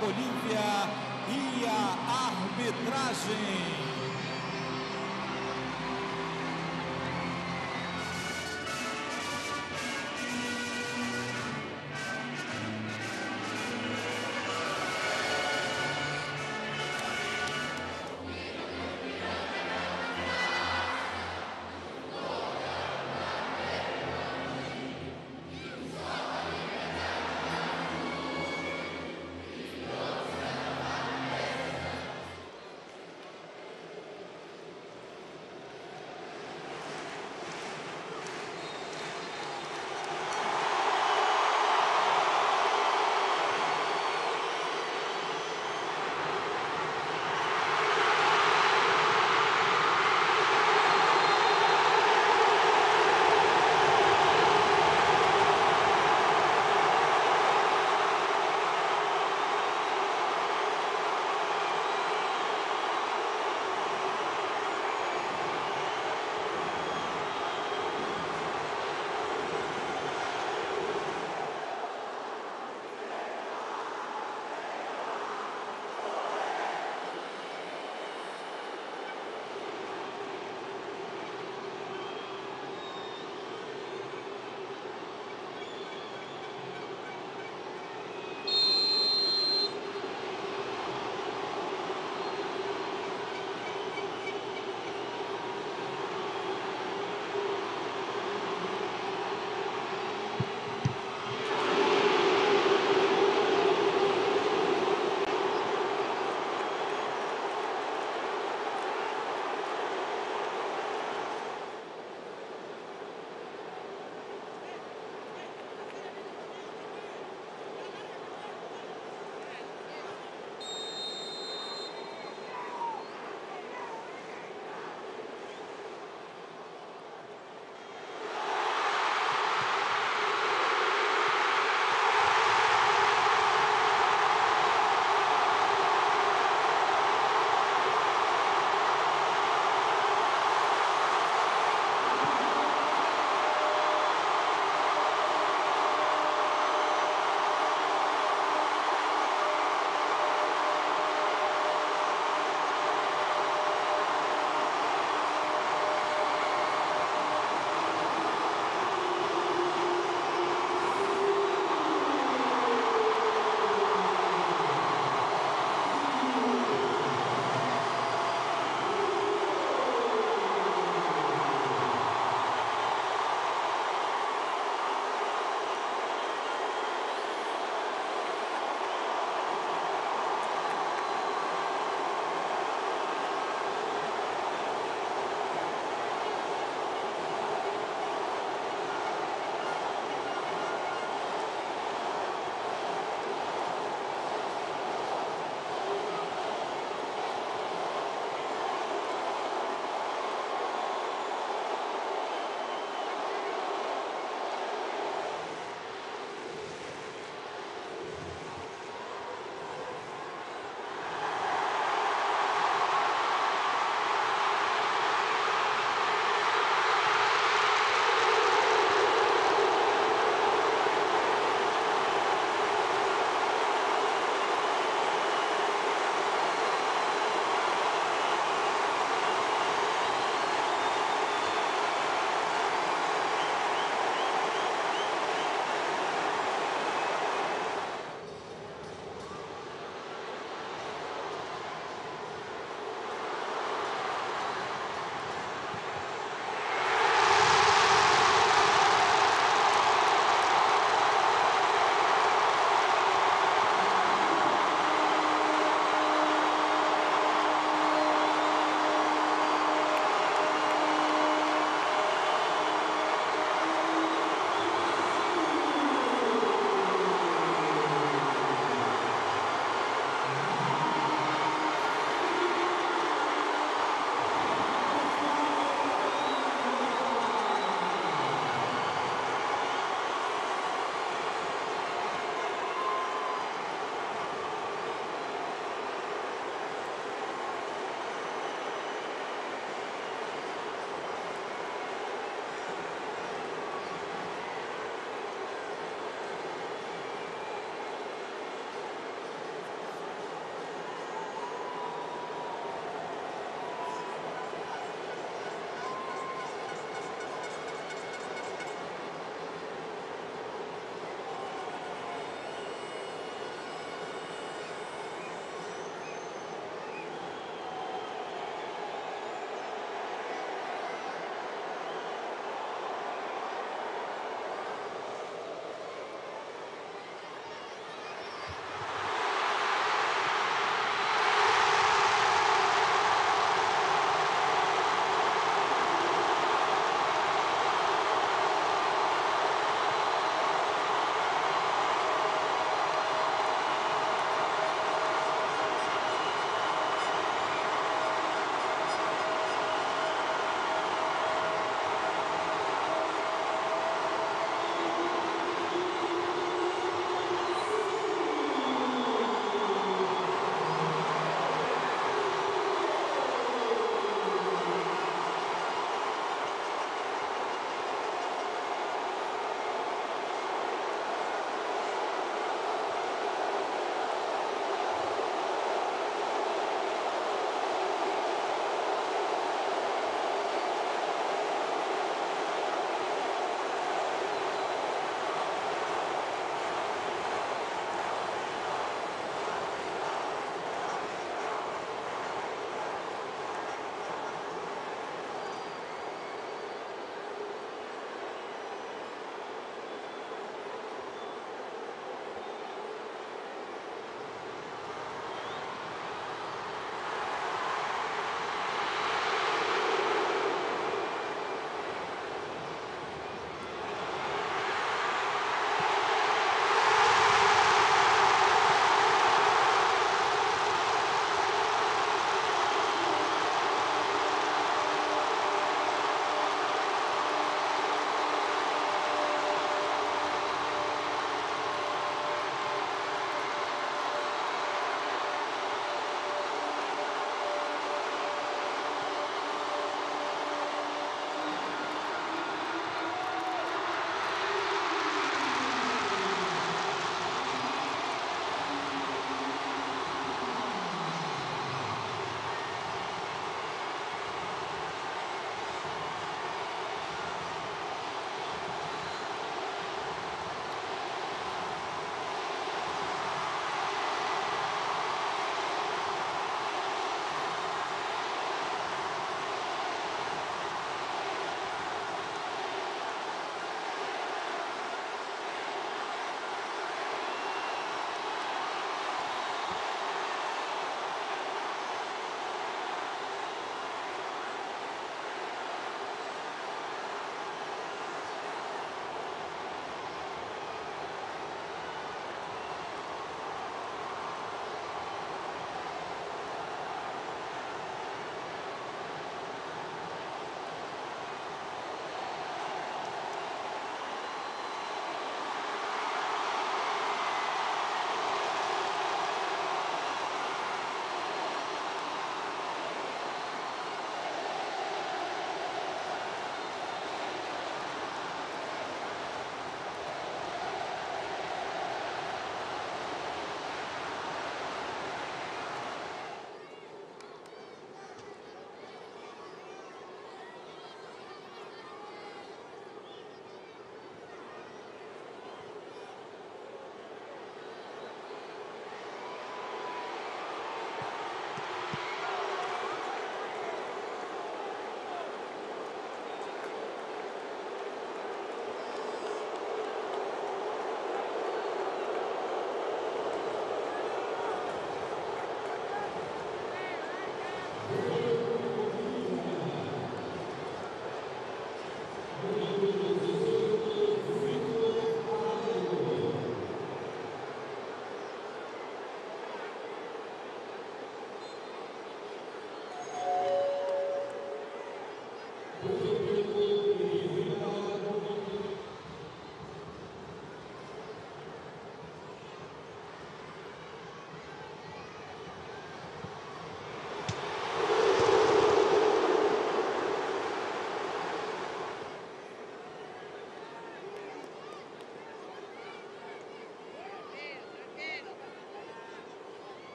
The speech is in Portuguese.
Bolívia e a arbitragem.